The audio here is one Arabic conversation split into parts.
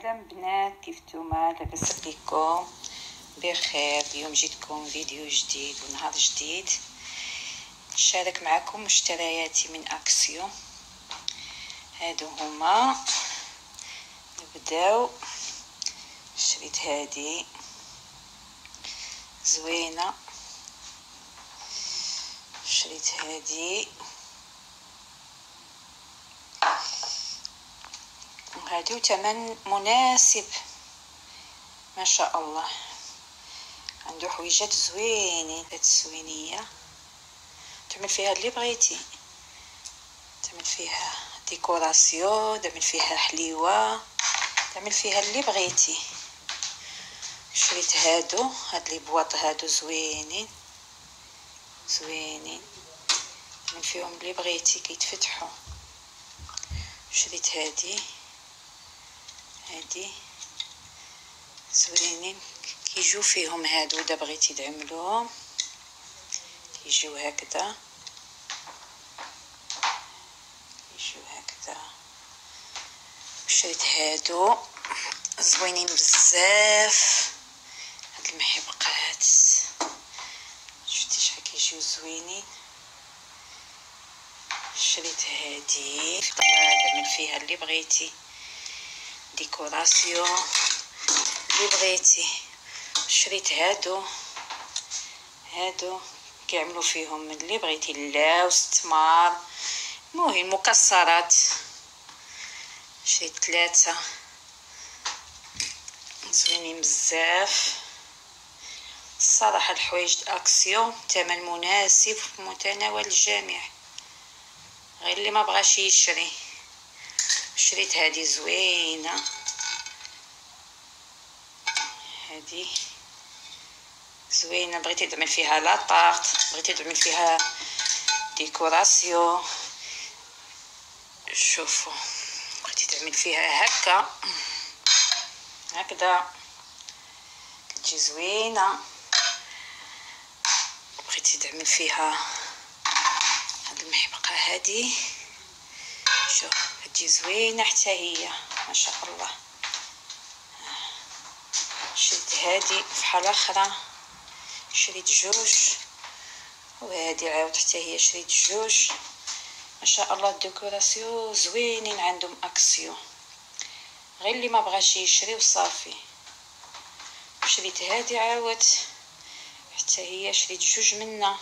سلام بنات كيف نتوما؟ لاباس عليكم بخير اليوم جيتكم فيديو جديد ونهار جديد. نشارك معكم مشترياتي من اكسيو هادو هما. نبداو. شريت هادي. زوينة. شريت هادي. هادي وثمن مناسب. ما شاء الله. عنده حويجات زوينين هاد السوينية تعمل فيها اللي بغيتي. تعمل فيها ديكوراسيون تعمل فيها حليوة. تعمل فيها اللي بغيتي. شريت هادو هاد لي بواط هادو زوينين. زوينين. تعمل فيهم اللي بغيتي كيتفتحوا شريت هادي. هادي. زوينين كيجيو فيهم هادو اذا بغيتي تعملوهم كيجيو هكذا. كيجيو هكذا. شريت هادو. زوينين بزاف. هاد المحبقات. شفتي شحال كيجيو زوينين. شريت هادي. تعمل فيها اللي بغيتي. décoration اللي بغيتي شريت هادو هادو كيعملوا فيهم اللي بغيتي اللوز التمر المهم مكسرات شريت ثلاثة زوينين بزاف الصراحة الحوايج اكسيو ثمن مناسب في متناول الجميع غير اللي ما بغاش يشري شريت هذه زوينة. هذه زوينة بغيتي تعمل فيها لاطارت بغيتي تعمل فيها ديكوراسيون شوفوا بغيتي تعمل فيها هكا. هكذا. كتجي زوينة. بغيتي تعمل فيها هاد المحبقة هذه شوف. تجي زوينة حتى هي ما شاء الله. شريت هادي في حالة أخرى. شريت جوج. وهادي عاود حتى هي شريت جوج. ما شاء الله ال décoration زوينين عندهم أكسيو. غير اللي ما بغاش يشري وصافي. شريت هادي عاود حتى هي شريت جوج منا.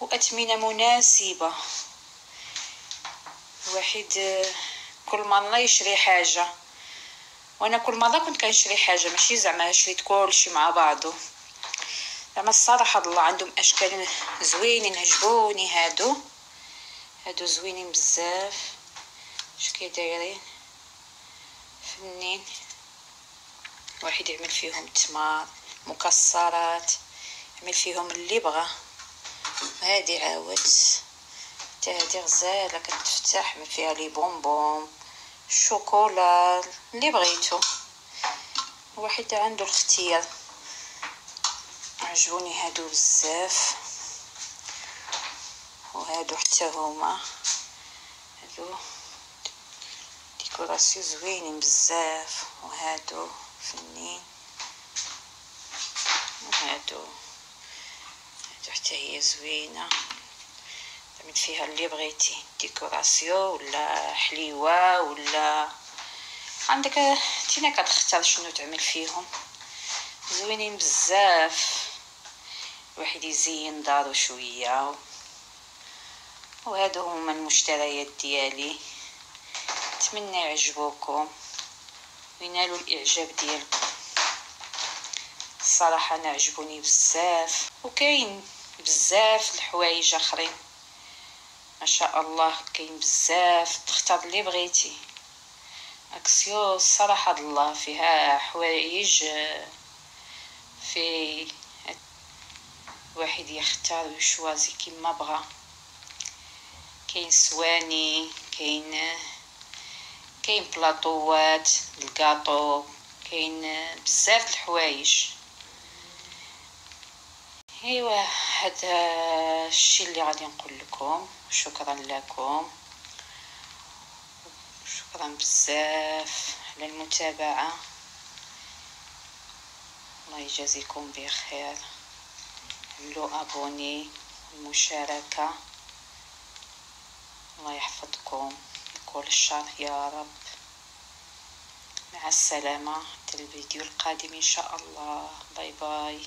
واثمنه مناسبة. الواحد كل مرة يشري حاجة. وأنا كل مرة كنت كنشري حاجة ماشي زعما شريت كلشي مع بعضو. زعما الصراحة الله عندهم أشكال زوينين عجبوني هادو. هادو زوينين بزاف. شكي دايرين فنين. واحد يعمل فيهم تمار مكسرات يعمل فيهم اللي بغا. هادي عاود حتى هادي غزاله كتفتح فيها لي بونبون الشوكولا اللي بغيتو. واحد عنده الاختيار. عجبوني هادو بزاف. وهادو حتى هما. هادو décoration زوينين بزاف. وهادو فنين. وهادو. هادو حتى هي زوينة. تعمل فيها اللي بغيتي. décoration ولا حليوة ولا عندك تينا كتختار شنو تعمل فيهم. زوينين بزاف. الواحد يزين دارو شوية. وهادو هما المشتريات ديالي. نتمنى يعجبوكم. وينالوا الإعجاب ديالكم. الصراحه أنا عجبوني بزاف. وكاين بزاف الحوايج آخرين. شاء الله كاين بزاف تختار اللي بغيتي. اكسيو الصراحه الله فيها حوايج في واحد يختار ويشوازي كيما بغا. كاين سواني كاين كاين بلاطوات الكاطو كاين بزاف الحوايج. ايوا هذا الشيء اللي غادي نقول لكم شكرا لكم. شكرا بزاف على المتابعة. الله يجازيكم بخير. عملوا أبوني المشاركة. الله يحفظكم. كل الشر يا رب. مع السلامة. الفيديو القادم إن شاء الله. باي باي.